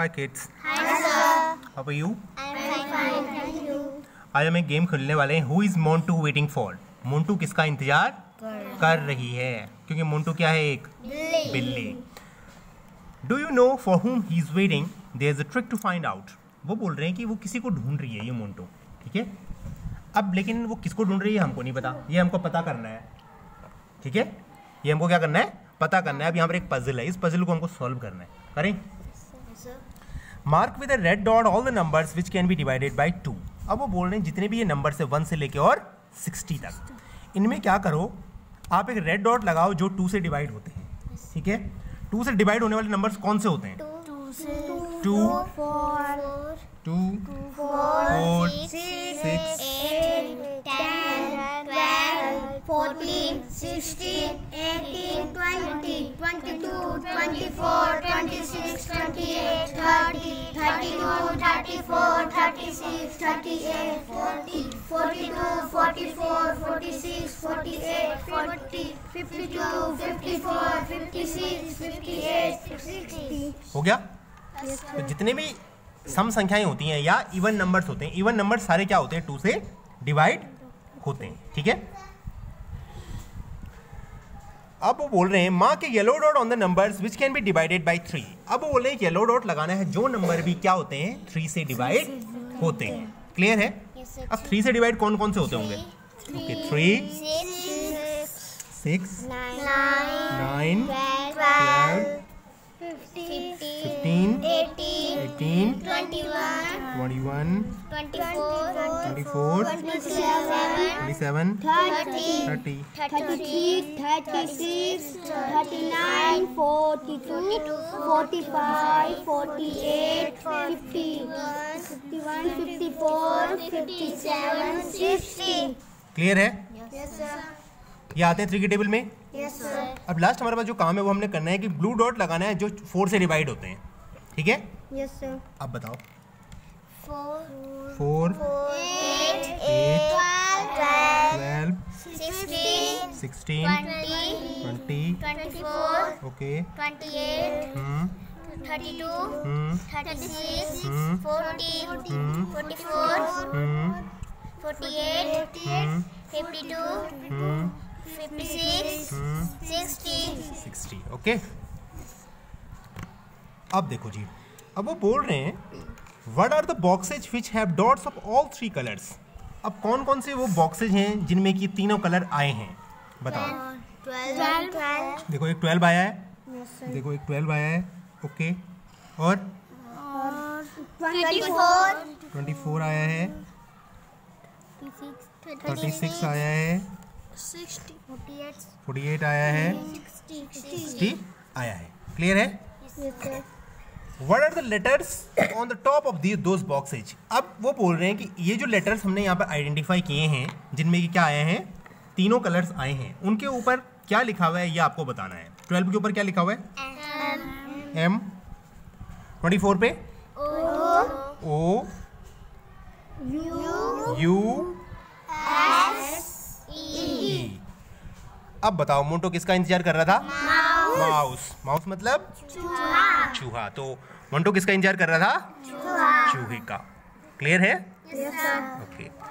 Hi kids. Hi, sir. How are you? I'm fine. Thank you. आज हम एक game खेलने वाले हैं. Who is Montu waiting for Montu किसका इंतज़ार कर रही है? क्योंकि मोन्टू क्या है एक? बिल्ली. Do you know for whom he is waiting there is a trick to find out वो बोल रहे हैं कि वो किसी को ढूंढ रही है ये मोन्टू ठीक है? अब लेकिन वो किसको ढूंढ रही है हमको नहीं पता. ये हमको पता करना है. ठीक है? ये हमको क्या करना है? पता करना है. अब यहाँ पर एक पजल है. इस पजल को हमको सॉल्व करना है. करें. Mark with red dot all the numbers which can be divided by two अब वो बोल रहे हैं जितने भी ये नंबर है वन से लेके और सिक्सटी तक। इनमें क्या करो? आप एक रेड डॉट लगाओ जो टू से डिवाइड होते हैं। ठीक है? टू से डिवाइड होने वाले नंबर्स कौन से होते हैं? Two eight, ten, twelve, fourteen, sixteen, eighteen, twenty, twenty-two, twenty-four, हो गया? तो जितने भी सम संख्याएँ होती हैं या इवन नंबर्स होते हैं इवन नंबर सारे क्या होते हैं? टू से डिवाइड होते हैं, ठीक है? अब वो बोल रहे हैं माँ के yellow dot on the numbers which can be divided by three अब वो बोल येलो डॉट लगाना है। जो नंबर भी क्या होते हैं? थ्री से डिवाइड होते हैं। क्लियर है? अब थ्री से डिवाइड कौन कौन से होते होंगे? Okay three six nine twelve fifteen 16 clear है? ये आते हैं थ्री के टेबल में? अब लास्ट हमारे पास जो काम है वो हमने करना है कि ब्लू डॉट लगाना है जो फोर से डिवाइड होते हैं। ठीक है? यस सर अब बताओ। Four twelve twenty okay okay अब देखो जी अब वो बोल रहे हैं what are the boxes which have dots of all three colours अब कौन कौन से वो बॉक्सेज हैं जिनमें कि तीनों कलर आए हैं? बताओ। Twelve, twelve, देखो एक ट्वेल्व आया है। देखो एक ट्वेल्व आया है। ओके। और? ट्वेंटी फोर आया है। थर्टी सिक्स आया है। फोर्टी एट आया है। सिक्सटी आया है। क्लियर है. What are the letters on the top of the those boxes अब वो बोल रहे हैं कि ये जो लेटर्स हमने यहाँ पर आइडेंटिफाई किए हैं, जिनमें कि क्या आए हैं? तीनों कलर्स आए हैं। उनके ऊपर क्या लिखा हुआ है, ये आपको बताना है। ट्वेल्व के ऊपर क्या लिखा हुआ है? एम ट्वेंटी फोर पे ओ यू E. अब बताओ मोटो किसका इंतज़ार कर रहा था. माउस माउस मतलब? चूहा। चूहा। तो मंटो किसका इंतज़ार कर रहा था? चूहे। का। क्लियर है? Okay Yes,